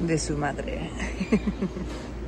de su madre.